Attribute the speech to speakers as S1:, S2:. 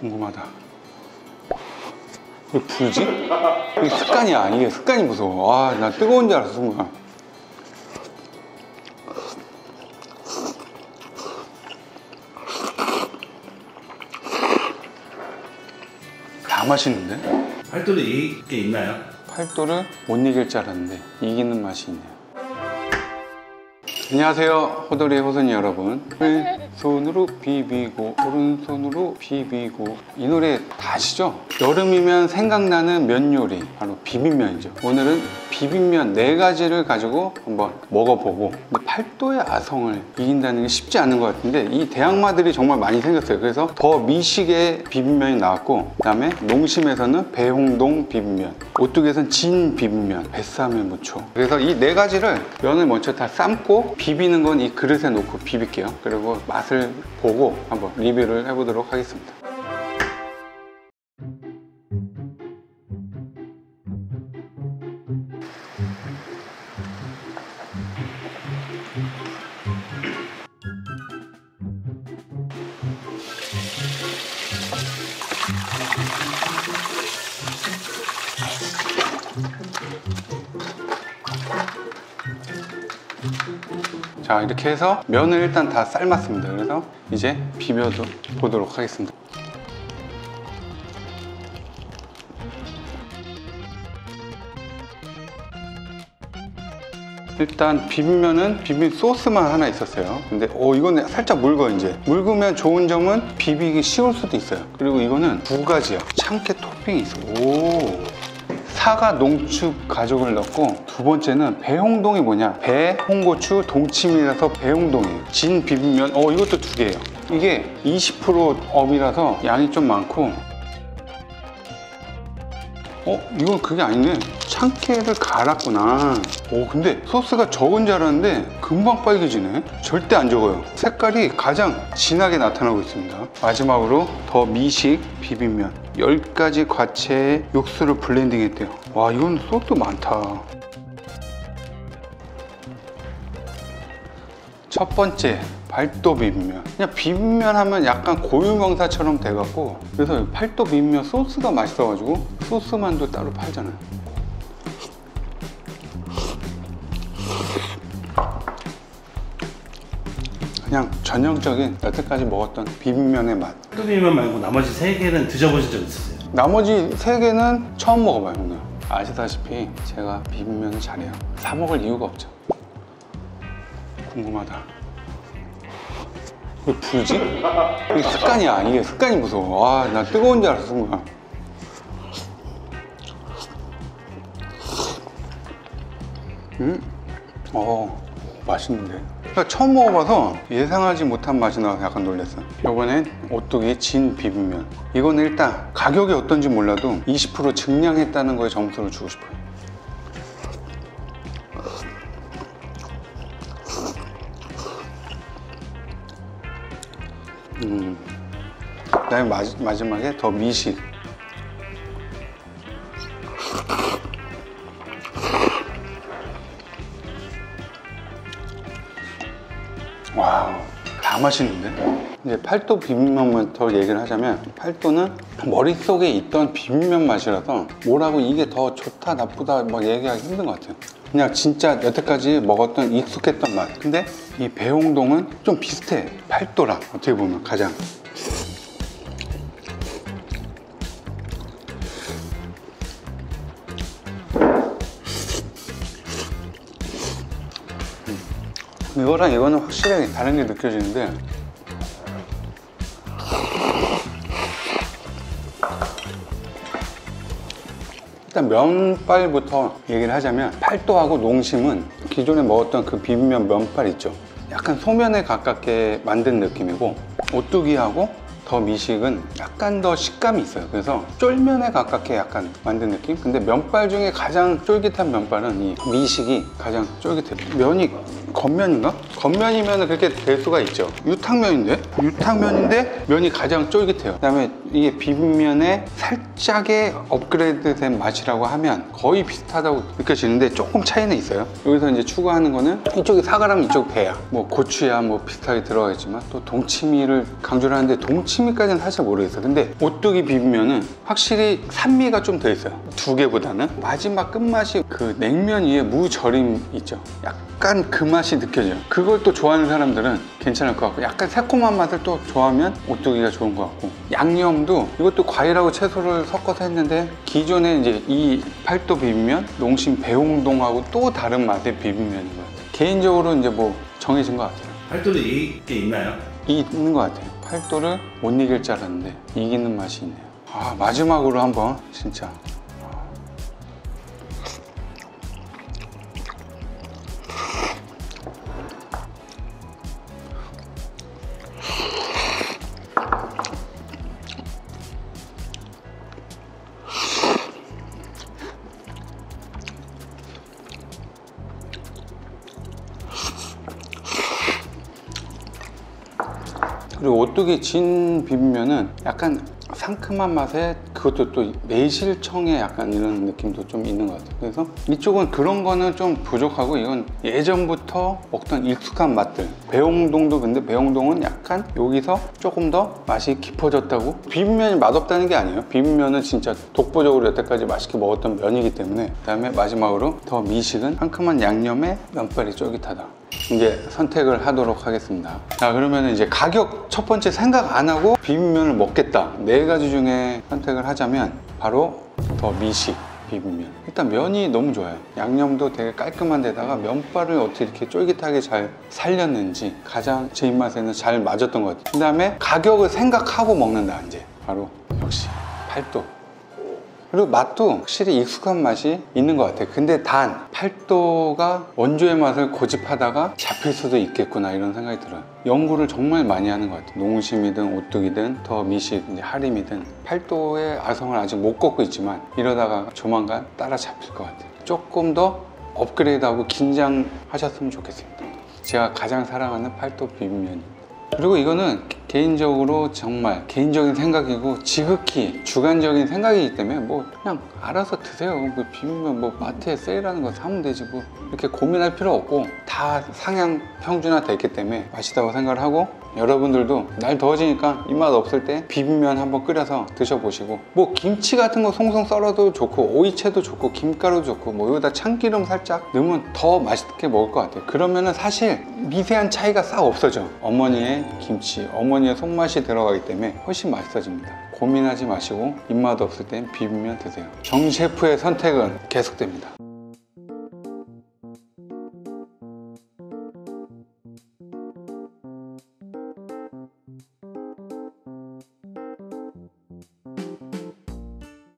S1: 궁금하다. 왜 불지? 이게 습관이야. 이게 습관이 무서워. 아, 나 뜨거운 줄 알았어, 순간. 다 맛있는데?
S2: 팔도리 이게 있나요?
S1: 팔도를 못 이길 줄 알았는데 이기는 맛이 있네요. 안녕하세요. 호돌이의 호선이 여러분. 왼 손으로 비비고 오른손으로 비비고 이 노래 다 아시죠? 여름이면 생각나는 면 요리 바로 비빔면이죠. 오늘은 비빔면 네 가지를 가지고 한번 먹어보고 팔도의 아성을 이긴다는 게 쉽지 않은 것 같은데 이 대항마들이 정말 많이 생겼어요. 그래서 더 미식의 비빔면이 나왔고 그 다음에 농심에서는 배홍동 비빔면, 오뚜기에서는 진 비빔면, 뱃삼의 무초. 그래서 이 네 가지를 면을 먼저 다 삶고 비비는 건 이 그릇에 놓고 비빌게요. 그리고 맛을 보고 한번 리뷰를 해보도록 하겠습니다. 자 이렇게 해서 면을 일단 다 삶았습니다. 그래서 이제 비벼도 보도록 하겠습니다. 일단 비빔면은 비빔 소스만 하나 있었어요. 근데 어 이거는 살짝 묽어 이제. 묽으면 좋은 점은 비비기 쉬울 수도 있어요. 그리고 이거는 두 가지요. 참깨 토핑이 있어 오 사과 농축 가죽을 넣고 두 번째는 배홍동이 뭐냐? 배, 홍고추, 동치미라서 배홍동이에요. 진 비빔면. 어 이것도 두 개예요. 이게 20% up이라서 양이 좀 많고 어 이건 그게 아니네 참깨를 갈았구나. 오 근데 소스가 적은 줄 알았는데 금방 빨개지네. 절대 안 적어요. 색깔이 가장 진하게 나타나고 있습니다. 마지막으로 더 미식 비빔면. 10가지 과채의 육수를 블렌딩 했대요. 와 이건 소스 많다 첫 번째 팔도 비빔면. 그냥 비빔면 하면 약간 고유명사처럼 돼갖고 그래서 팔도 비빔면 소스가 맛있어가지고 소스만도 따로 팔잖아요. 그냥 전형적인 여태까지 먹었던 비빔면의 맛.
S2: 팔도리면 말고 나머지 세 개는 드셔보신 적 있으세요?
S1: 나머지 세 개는 처음 먹어봐요 오늘 아시다시피 제가 비빔면을 잘해요. 사 먹을 이유가 없죠 궁금하다. 왜 불지? 이게 습관이야 이게 습관이 무서워. 아 나 뜨거운 줄 알았어 순간. 음? 어 맛있는데. 그러니까 처음 먹어봐서 예상하지 못한 맛이 나서 약간 놀랐어요. 이번엔 오뚜기 진 비빔면. 이거는 일단 가격이 어떤지 몰라도 20% 증량했다는 거에 점수를 주고 싶어요 그다음에 마, 마지막에 더 미식 wow 다 맛있는데? 이제 팔도 비빔면부터 얘기를 하자면 팔도는 머릿속에 있던 비빔면 맛이라서 뭐라고 이게 더 좋다 나쁘다 막 얘기하기 힘든 것 같아요. 그냥 진짜 여태까지 먹었던 익숙했던 맛. 근데 이 배홍동은 좀 비슷해 팔도랑 어떻게 보면 가장 이거랑 이거는 확실하게 다른 게 느껴지는데. 일단 면발부터 얘기를 하자면 팔도하고 농심은 기존에 먹었던 그 비빔면 면발 있죠. 약간 소면에 가깝게 만든 느낌이고 오뚜기하고 더 미식은 약간 더 식감이 있어요. 그래서 쫄면에 가깝게 약간 만든 느낌? 근데 면발 중에 가장 쫄깃한 면발은 이 미식이 가장 쫄깃해요. 면이 겉면인가? 겉면이면 그렇게 될 수가 있죠. 유탕면인데? 유탕면인데 면이 가장 쫄깃해요. 그 다음에 이게 비빔면의 살짝의 업그레이드된 맛이라고 하면 거의 비슷하다고 느껴지는데 조금 차이는 있어요. 여기서 이제 추가하는 거는 이쪽이 사과라면 이쪽 배야. 뭐 고추야 뭐 비슷하게 들어가겠지만 또 동치미를 강조를 하는데 동치미까지는 사실 모르겠어요. 근데 오뚜기 비빔면은 확실히 산미가 좀 더 있어요. 두 개보다는 마지막 끝맛이 그 냉면 위에 무절임 있죠. 약간 그 맛이 느껴져요. 그걸 또 좋아하는 사람들은 괜찮을 것 같고 약간 새콤한 맛을 또 좋아하면 오뚜기가 좋은 것 같고 양념 도 이것도 과일하고 채소를 섞어서 했는데 기존에 이제 이 팔도 비빔면 농심 배홍동하고 또 다른 맛의 비빔면인 것 같아요. 개인적으로 이제 뭐 정해진 것 같아요.
S2: 팔도도 이게 있나요?
S1: 이 있는 것 같아요. 팔도를 못 이길 줄 알았는데 이기는 맛이 있네요. 아 마지막으로 한번 진짜 그리고 오뚜기 진 비빔면은 약간 상큼한 맛에 그것도 또 매실청의 약간 이런 느낌도 좀 있는 것 같아요. 그래서 이쪽은 그런 거는 좀 부족하고 이건 예전부터 먹던 익숙한 맛들. 배홍동도 근데 배홍동은 약간 여기서 조금 더 맛이 깊어졌다고? 비빔면이 맛없다는 게 아니에요. 비빔면은 진짜 독보적으로 여태까지 맛있게 먹었던 면이기 때문에 그 다음에 마지막으로 더 미식은 상큼한 양념에 면발이 쫄깃하다. 이제 선택을 하도록 하겠습니다. 자, 그러면 이제 가격 첫 번째 생각 안 하고 비빔면을 먹겠다. 네 가지 중에 선택을 하자면 바로 더 미식 비빔면. 일단 면이 너무 좋아요. 양념도 되게 깔끔한 데다가 면발을 어떻게 이렇게 쫄깃하게 잘 살렸는지 가장 제 입맛에는 잘 맞았던 것 같아요. 그 다음에 가격을 생각하고 먹는다, 이제. 바로 역시 팔도. 그리고 맛도 확실히 익숙한 맛이 있는 것 같아요. 근데 단 팔도가 원조의 맛을 고집하다가 잡힐 수도 있겠구나 이런 생각이 들어요. 연구를 정말 많이 하는 것 같아요. 농심이든 오뚜기든 더 미식, 이제 하림이든 팔도의 아성을 아직 못 걷고 있지만 이러다가 조만간 따라잡힐 것 같아요. 조금 더 업그레이드하고 긴장하셨으면 좋겠습니다. 제가 가장 사랑하는 팔도 비빔면입니다. 그리고 이거는 개인적으로 정말 개인적인 생각이고 지극히 주관적인 생각이기 때문에 뭐 그냥 알아서 드세요. 뭐 비빔면 뭐 마트에 세일하는 거 사면 되지 뭐 이렇게 고민할 필요 없고 다 상향 평준화 돼 있기 때문에 맛있다고 생각을 하고 여러분들도 날 더워지니까 입맛 없을 때 비빔면 한번 끓여서 드셔보시고 뭐 김치 같은 거 송송 썰어도 좋고 오이채도 좋고 김가루 좋고 뭐 여기다 참기름 살짝 넣으면 더 맛있게 먹을 것 같아요. 그러면은 사실 미세한 차이가 싹 없어져. 어머니의 김치 어머니의 손맛이 들어가기 때문에 훨씬 맛있어집니다. 고민하지 마시고 입맛 없을 땐 비빔면 드세요. 정 셰프의 선택은 계속됩니다